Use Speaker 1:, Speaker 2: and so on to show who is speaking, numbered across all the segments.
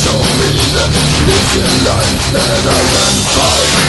Speaker 1: Show me the little light that I can find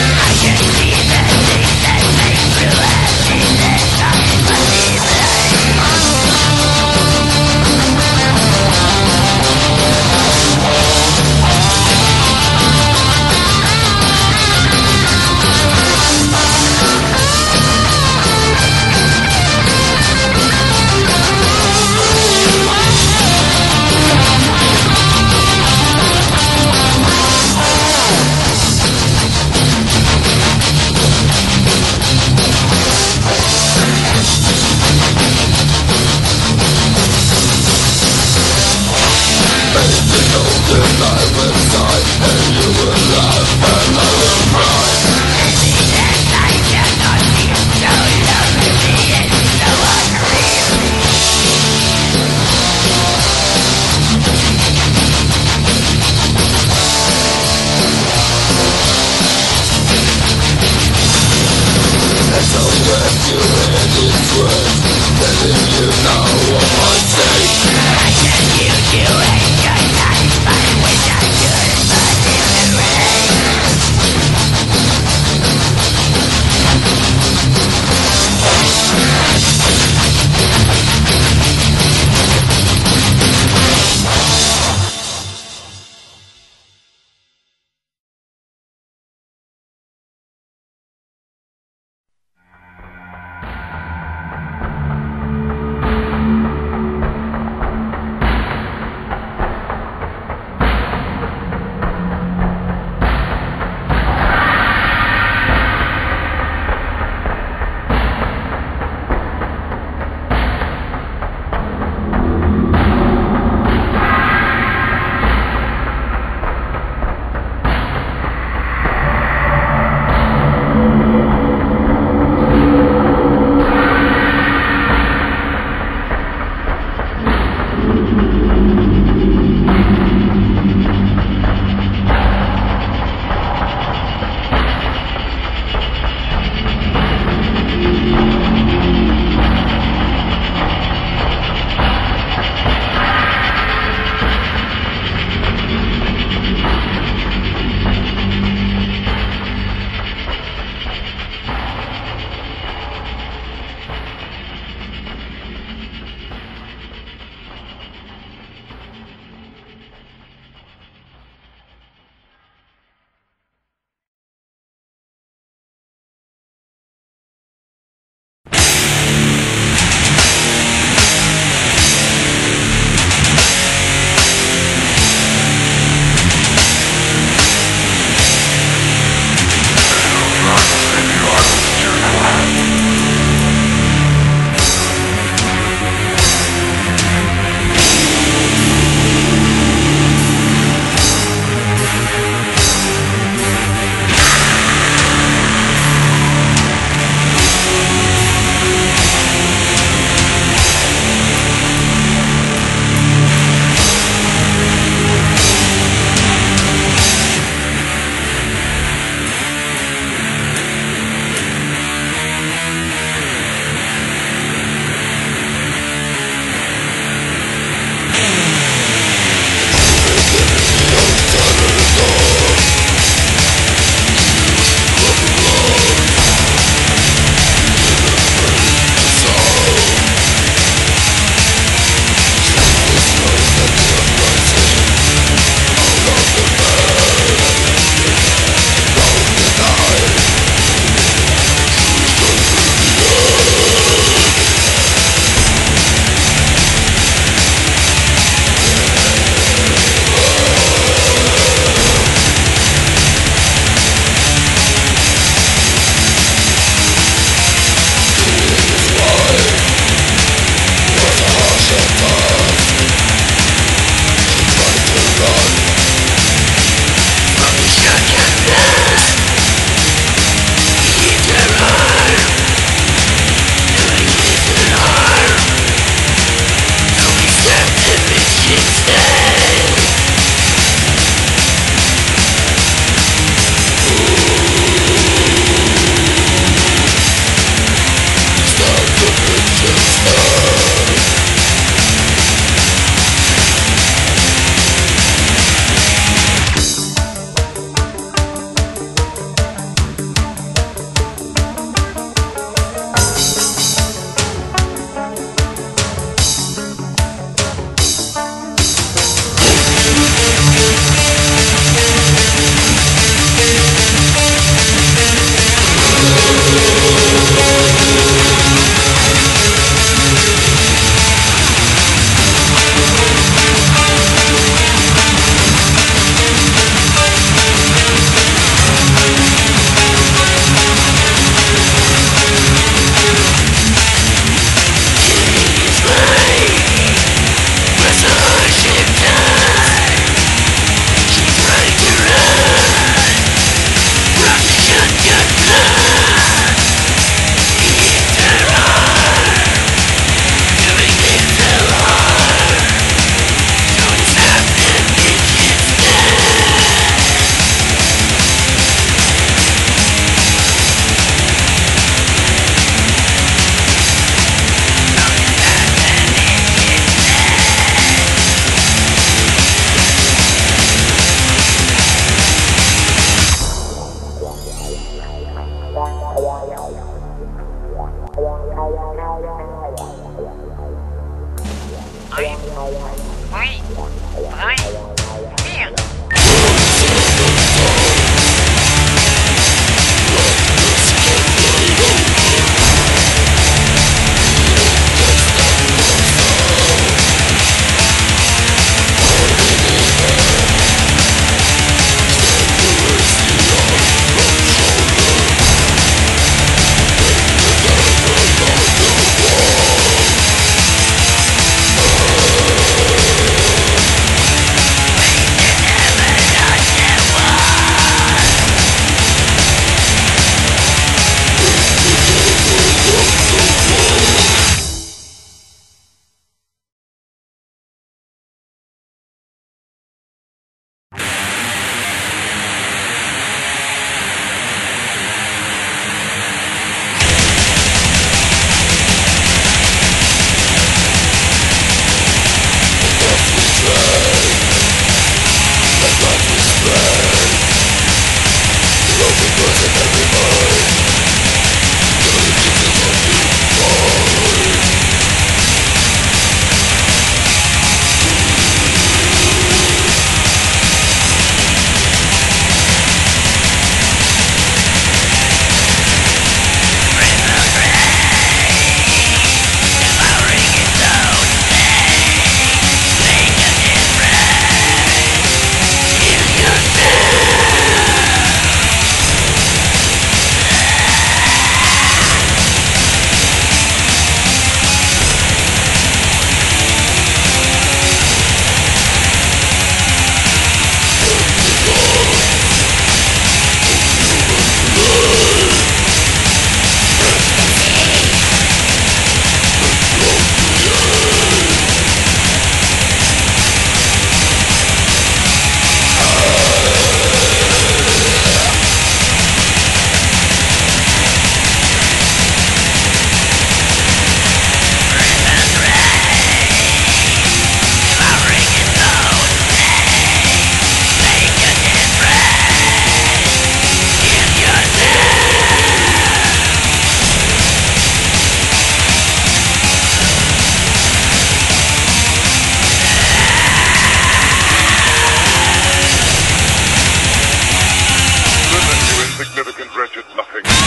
Speaker 2: Wretched nothing.